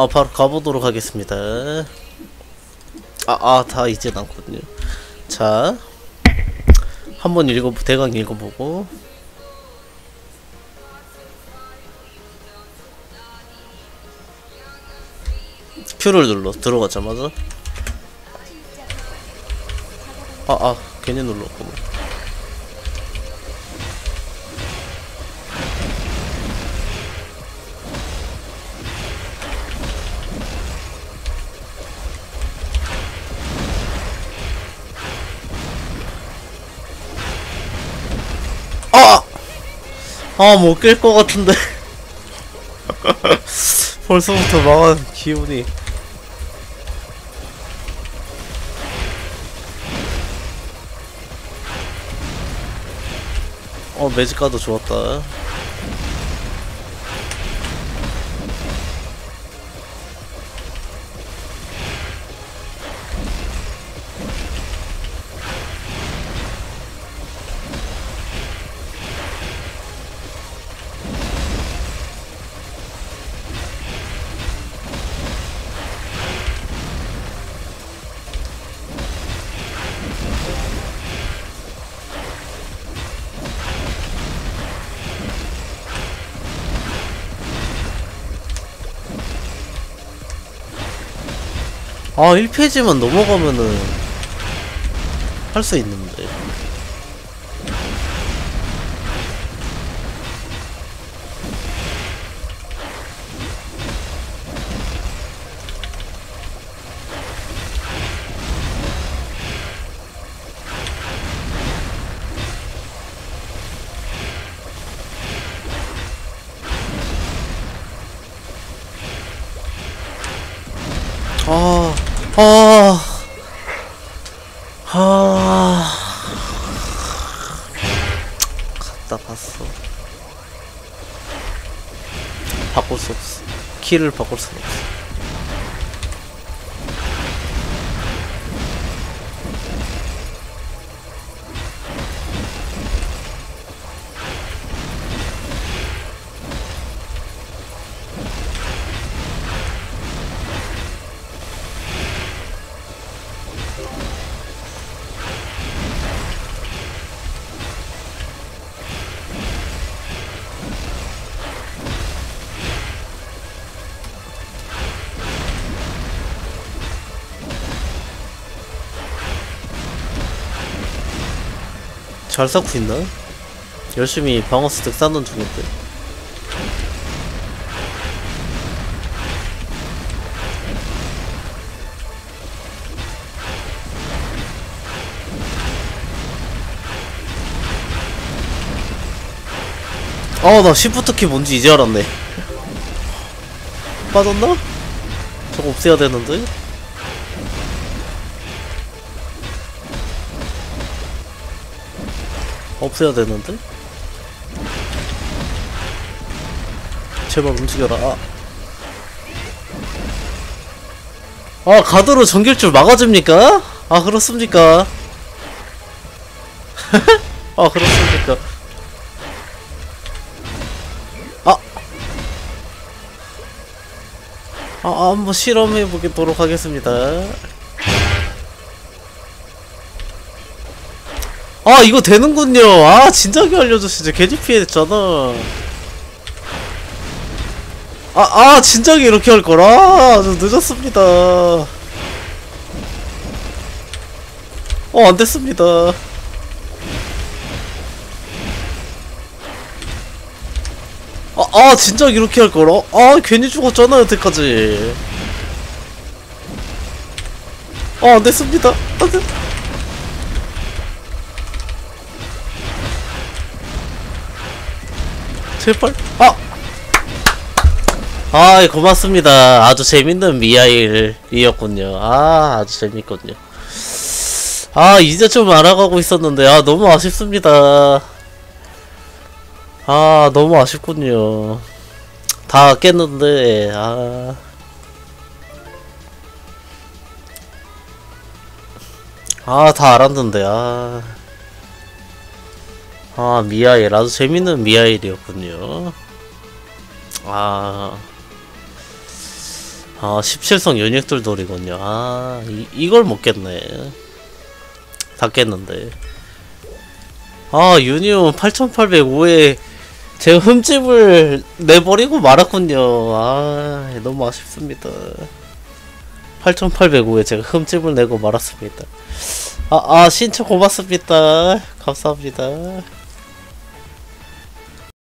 아 바로 가보도록 하겠습니다. 아아 다 이제 않거든요. 자 한번 읽어 대강 읽어보고. Q를 눌러 들어가자마자. 아아 괜히 눌렀구 아, 못 깰 것 같은데. 벌써부터 망한 기운이. 어, 매직가도 좋았다. 아, 1페이지만 넘어가면은 할 수 있는데. 아, 아, 아, 갔다 봤어. 바꿀 수 없어. 키를 바꿀 수 없어. 잘 쌓고 있나? 열심히 방어 스택 쌓는 중인데. 아, 나 시프트 키 뭔지 이제 알았네. 빠졌나? 저거 없애야 되는데? 없애야 되는데? 제발 움직여라. 아, 아 가드로 전길줄 막아줍니까? 아 그렇습니까? 아 그렇습니까? 아, 아 한번 실험해 보도록 하겠습니다. 아 이거 되는군요. 아 진작에 알려줬지. 괜히 피해냈잖아. 아, 아 진작에 이렇게 할 거라. 좀 늦었습니다. 어 안 됐습니다. 아, 아 진작 이렇게 할 거라. 아 괜히 죽었잖아 여태까지. 어 안됐습니다. 안 됐 제발. 아! 아 고맙습니다. 아주 재밌는 미아일이었군요. 아 아주 재밌군요. 아 이제 좀 알아가고 있었는데 아 너무 아쉽습니다. 아 너무 아쉽군요. 다 깼는데 아. 아, 다 알았는데, 아. 아, 미아일. 아주 재밌는 미아일이었군요. 아. 아 17성 유닉들 돌이군요. 아 이, 이걸 못 깼네. 다 깼는데. 아 유니온 8805에 제가 흠집을 내버리고 말았군요. 아 너무 아쉽습니다. 8805에 제가 흠집을 내고 말았습니다. 아, 아 신청 고맙습니다. 감사합니다